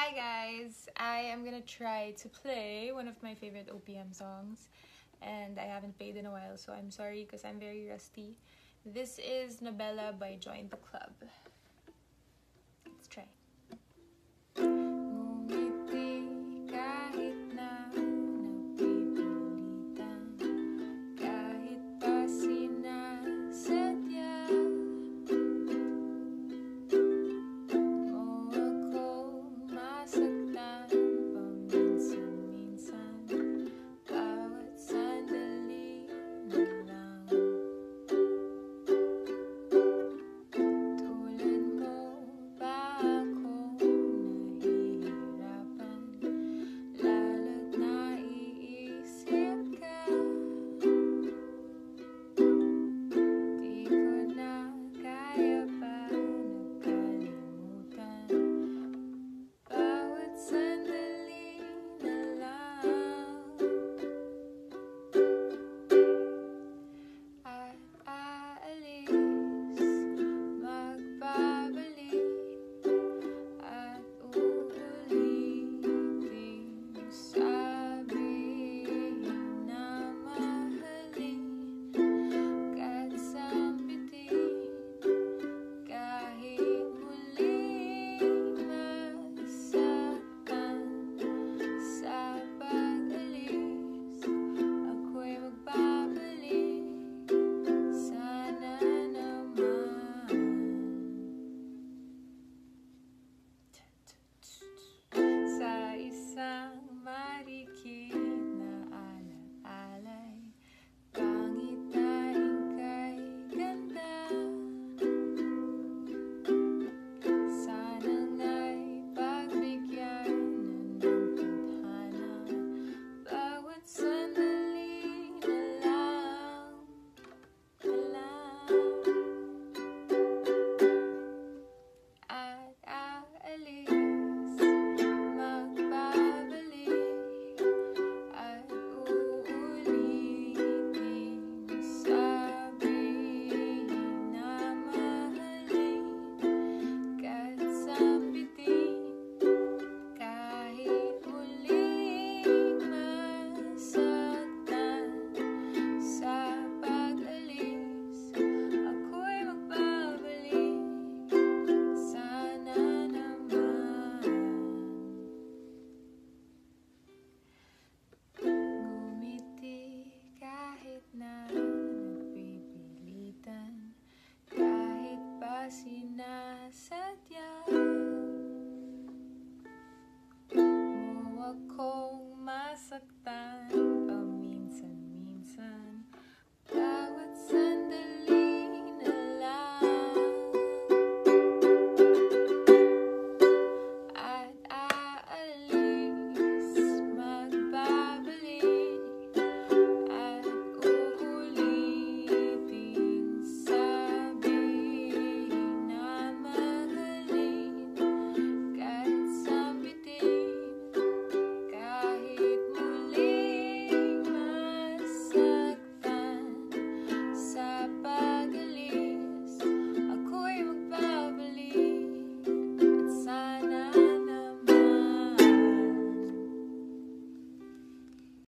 Hi guys, I am gonna try to play one of my favorite OPM songs and I haven't played in a while so I'm sorry because I'm very rusty. This is Nobela by Join the Club.